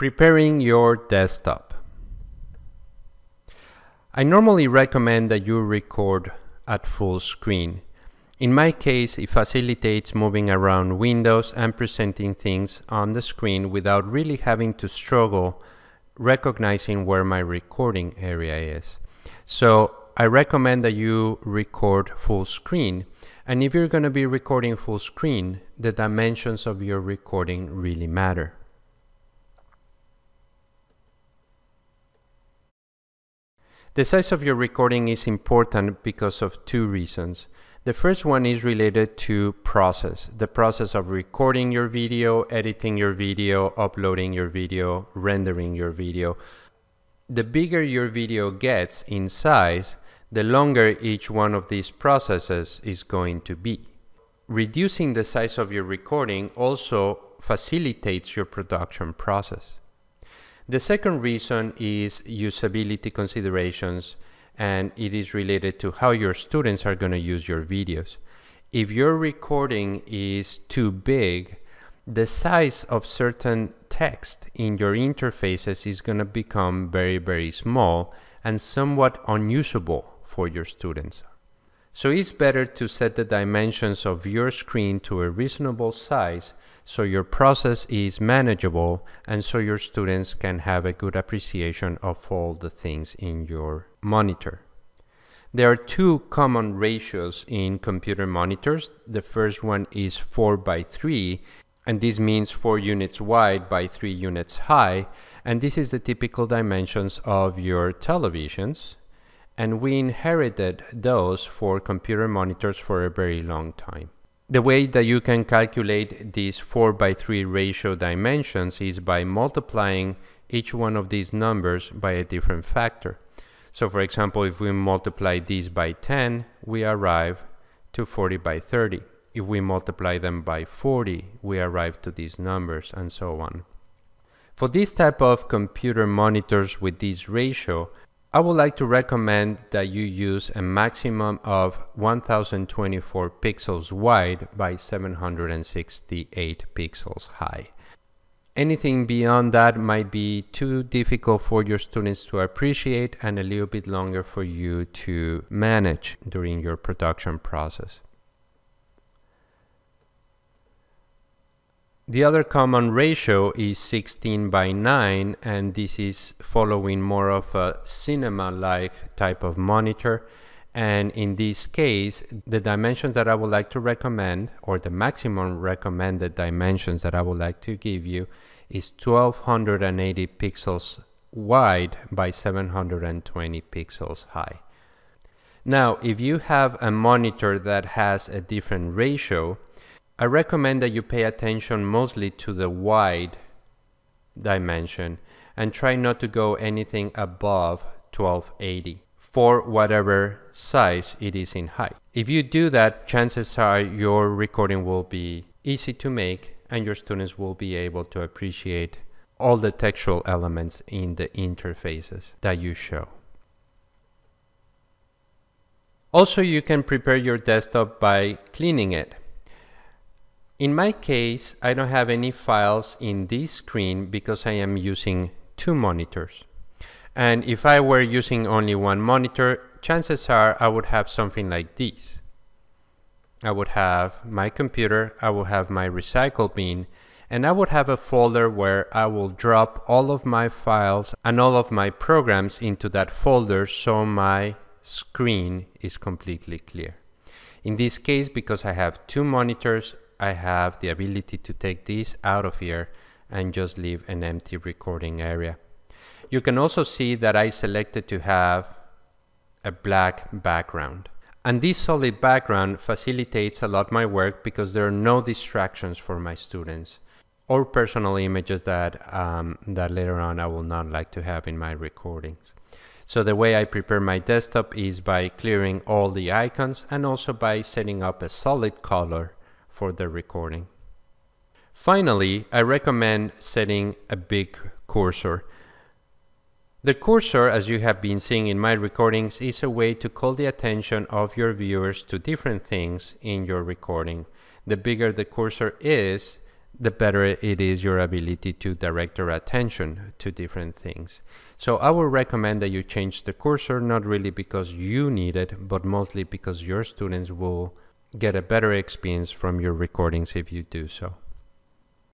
Preparing your desktop. I normally recommend that you record at full screen. In my case, it facilitates moving around windows and presenting things on the screen without really having to struggle recognizing where my recording area is. So I recommend that you record full screen. And if you're going to be recording full screen, the dimensions of your recording really matter. The size of your recording is important because of two reasons. The first one is related to process, the process of recording your video, editing your video, uploading your video, rendering your video. The bigger your video gets in size, the longer each one of these processes is going to be. Reducing the size of your recording also facilitates your production process. The second reason is usability considerations and it is related to how your students are going to use your videos. If your recording is too big, the size of certain text in your interfaces is going to become very, very small and somewhat unusable for your students. So it's better to set the dimensions of your screen to a reasonable size so your process is manageable and so your students can have a good appreciation of all the things in your monitor. There are two common ratios in computer monitors. The first one is 4 by 3 and this means 4 units wide by 3 units high and this is the typical dimensions of your televisions and we inherited those for computer monitors for a very long time. The way that you can calculate these 4 by 3 ratio dimensions is by multiplying each one of these numbers by a different factor. So for example, if we multiply these by 10, we arrive to 40 by 30. If we multiply them by 40, we arrive to these numbers and so on. For this type of computer monitors with this ratio, I would like to recommend that you use a maximum of 1024 pixels wide by 768 pixels high. Anything beyond that might be too difficult for your students to appreciate and a little bit longer for you to manage during your production process. The other common ratio is 16 by 9 and this is following more of a cinema-like type of monitor and in this case the dimensions that I would like to recommend or the maximum recommended dimensions that I would like to give you is 1280 pixels wide by 720 pixels high. Now if you have a monitor that has a different ratio I recommend that you pay attention mostly to the wide dimension and try not to go anything above 1280 for whatever size it is in height. If you do that, chances are your recording will be easy to make and your students will be able to appreciate all the textual elements in the interfaces that you show. Also, you can prepare your desktop by cleaning it. In my case, I don't have any files in this screen because I am using two monitors. And if I were using only one monitor, chances are I would have something like this. I would have my computer, I would have my recycle bin, and I would have a folder where I will drop all of my files and all of my programs into that folder so my screen is completely clear. In this case, because I have two monitors, I have the ability to take this out of here and just leave an empty recording area. You can also see that I selected to have a black background. And this solid background facilitates a lot my work because there are no distractions for my students or personal images that, um, that later on I will not like to have in my recordings. So the way I prepare my desktop is by clearing all the icons and also by setting up a solid color for the recording. Finally, I recommend setting a big cursor. The cursor, as you have been seeing in my recordings, is a way to call the attention of your viewers to different things in your recording. The bigger the cursor is, the better it is your ability to direct your attention to different things. So I would recommend that you change the cursor, not really because you need it, but mostly because your students will get a better experience from your recordings if you do so.